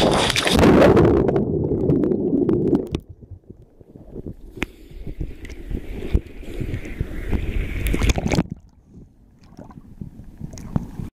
すっげえ!